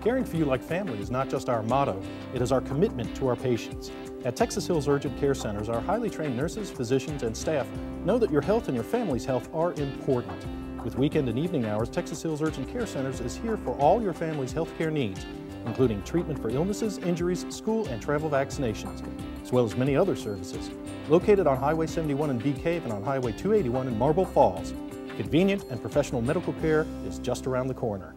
Caring for you like family is not just our motto, it is our commitment to our patients. At Texas Hills Urgent Care Centers, our highly trained nurses, physicians, and staff know that your health and your family's health are important. With weekend and evening hours, Texas Hills Urgent Care Centers is here for all your family's health care needs, including treatment for illnesses, injuries, school and travel vaccinations, as well as many other services. Located on Highway 71 in Bee Cave and on Highway 281 in Marble Falls, convenient and professional medical care is just around the corner.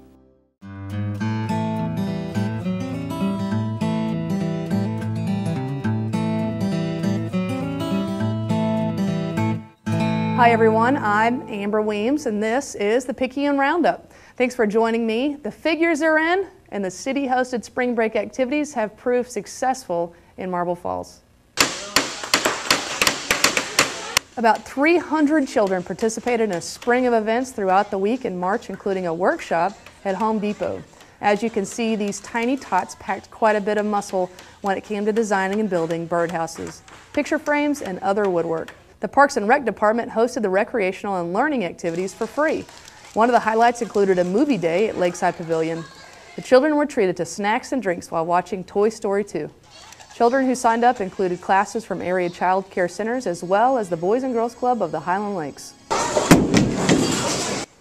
Hi everyone, I'm Amber Weems and this is the Picayune Roundup. Thanks for joining me. The figures are in and the city hosted spring break activities have proved successful in Marble Falls. About 300 children participated in a spring of events throughout the week in March, including a workshop at Home Depot. As you can see, these tiny tots packed quite a bit of muscle when it came to designing and building birdhouses, picture frames, and other woodwork. The Parks and Rec Department hosted the recreational and learning activities for free. One of the highlights included a movie day at Lakeside Pavilion. The children were treated to snacks and drinks while watching Toy Story 2. Children who signed up included classes from area child care centers as well as the Boys and Girls Club of the Highland Lakes.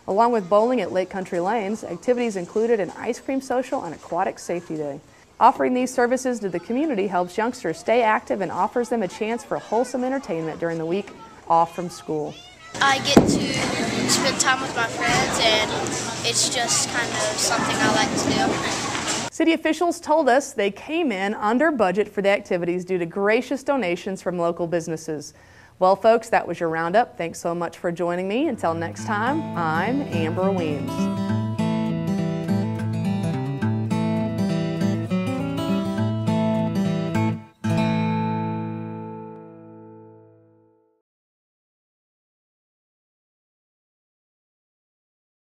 Along with bowling at Lake Country Lanes, activities included an ice cream social and aquatic safety day. Offering these services to the community helps youngsters stay active and offers them a chance for wholesome entertainment during the week off from school. I get to spend time with my friends and it's just kind of something I like to do. City officials told us they came in under budget for the activities due to gracious donations from local businesses. Well, folks, that was your roundup. Thanks so much for joining me. Until next time, I'm Amber Weems.